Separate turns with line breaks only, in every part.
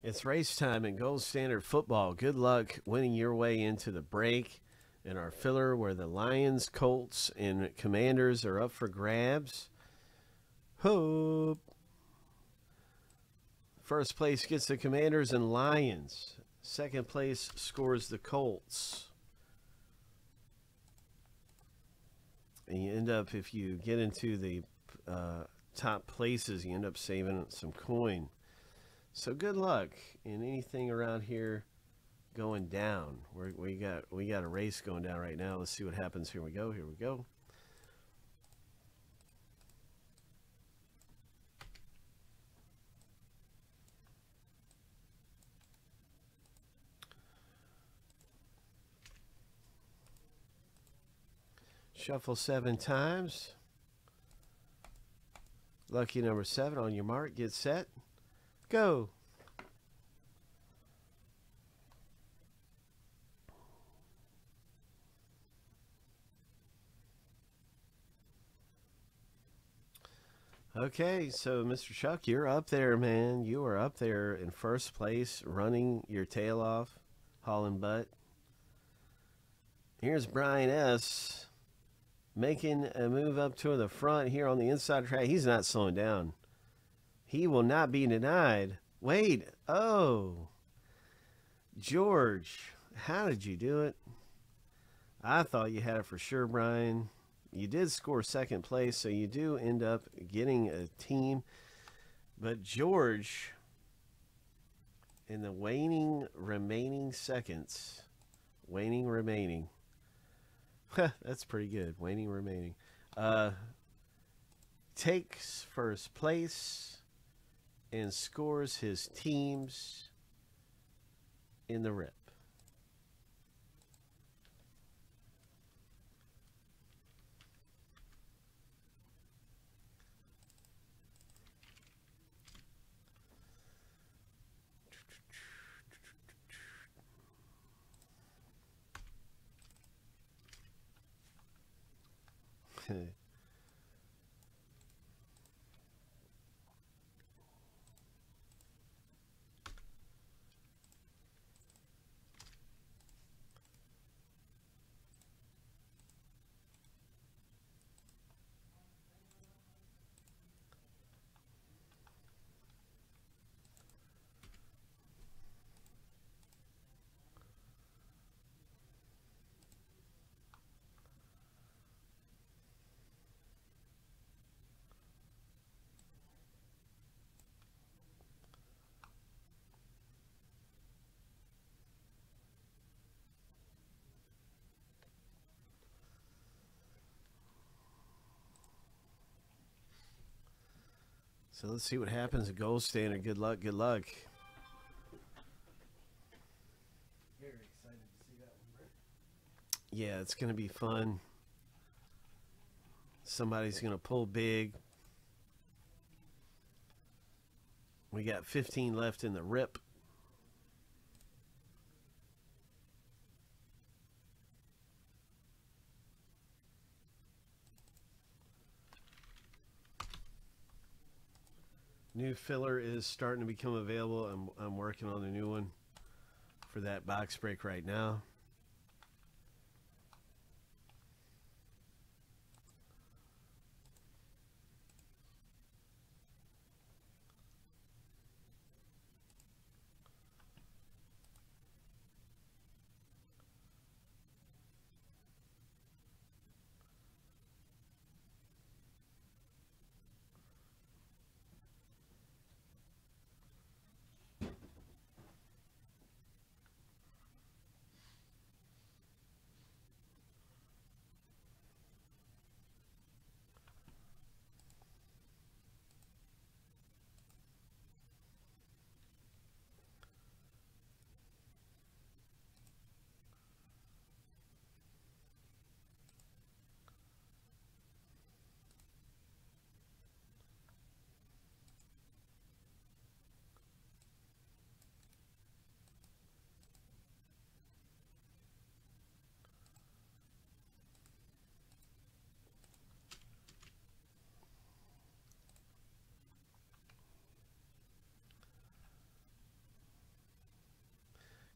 It's race time in Gold Standard Football. Good luck winning your way into the break. In our filler, where the Lions, Colts, and Commanders are up for grabs. Hope. First place gets the Commanders and Lions. Second place scores the Colts. And you end up, if you get into the uh, top places, you end up saving some coin. So good luck in anything around here going down. We're, we got we got a race going down right now. Let's see what happens. Here we go. Here we go. Shuffle seven times. Lucky number seven on your mark. Get set. Go. Okay, so Mr. Chuck, you're up there, man. You are up there in first place, running your tail off, hauling butt. Here's Brian S. making a move up to the front here on the inside track. He's not slowing down. He will not be denied. Wait. Oh. George, how did you do it? I thought you had it for sure, Brian. You did score second place, so you do end up getting a team. But George, in the waning remaining seconds, waning remaining, that's pretty good. Waning remaining, uh, takes first place and scores his teams in the rip. So let's see what happens Gold Standard. Good luck. Good luck.
Very excited to see that one, Rick.
Yeah, it's going to be fun. Somebody's going to pull big. We got 15 left in the rip. New filler is starting to become available. I'm, I'm working on a new one for that box break right now.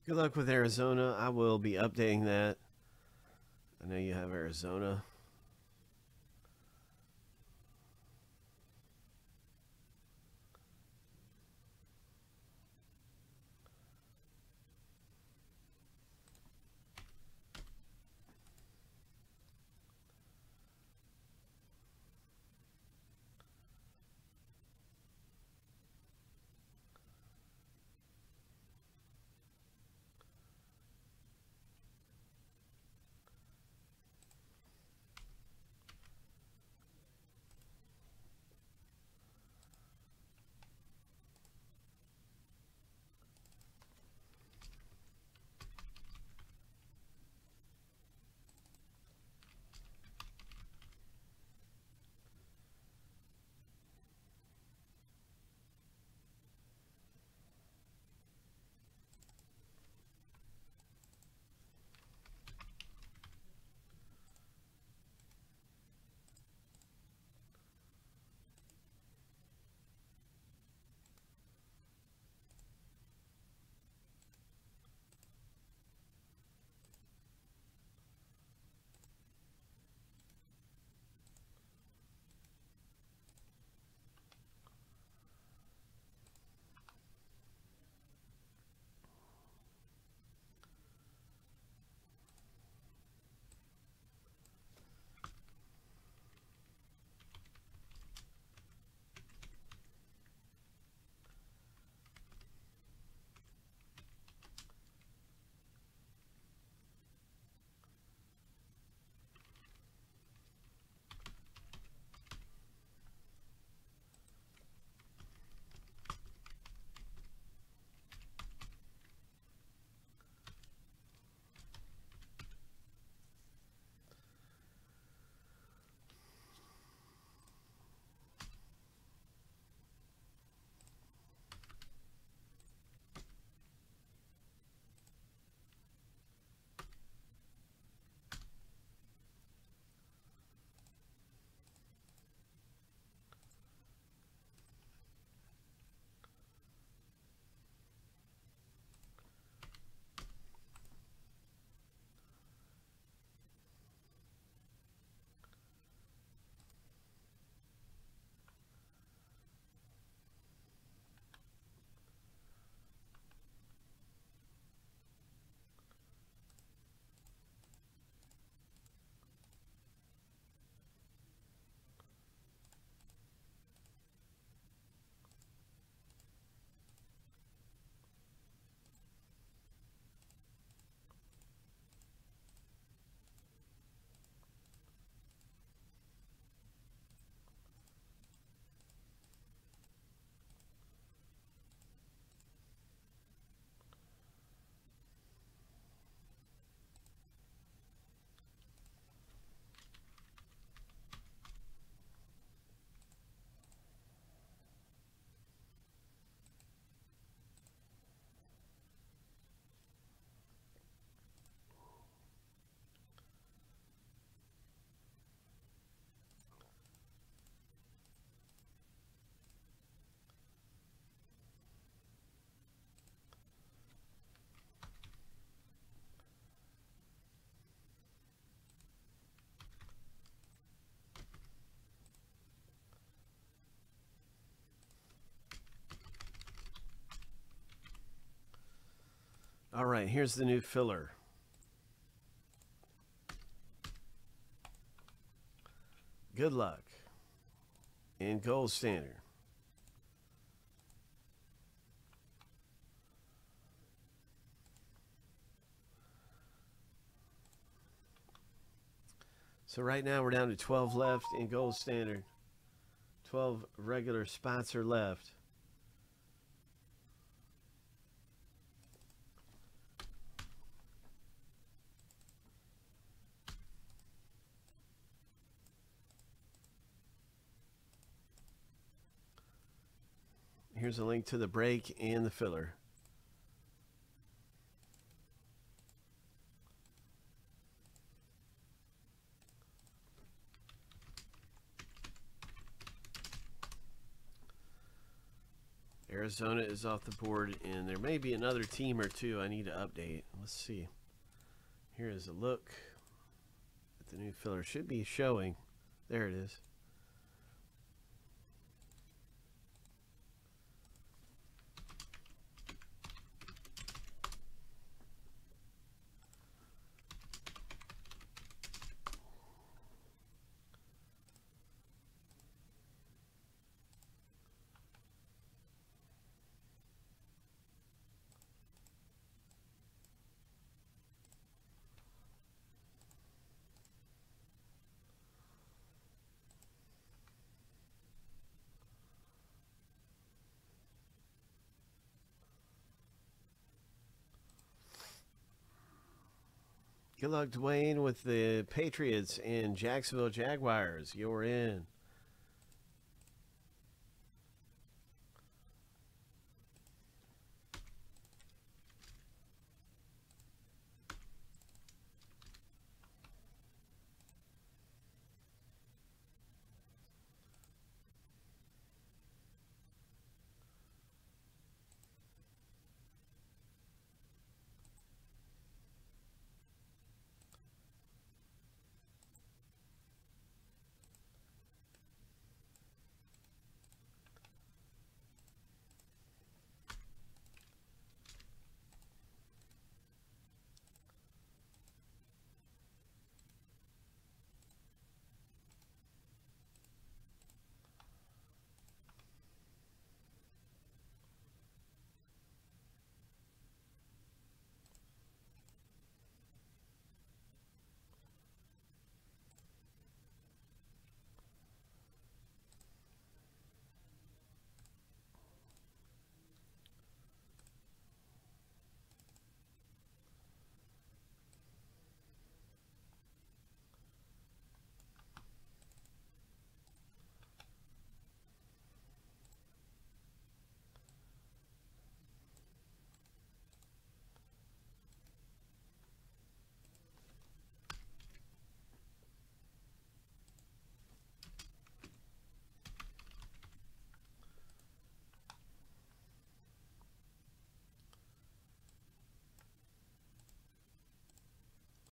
Good luck with Arizona. I will be updating that. I know you have Arizona. All right, here's the new filler. Good luck. In gold standard. So right now we're down to 12 left in gold standard. 12 regular spots are left. Here's a link to the break and the filler. Arizona is off the board, and there may be another team or two I need to update. Let's see. Here is a look at the new filler. Should be showing. There it is. Good luck, Dwayne, with the Patriots and Jacksonville Jaguars. You're in.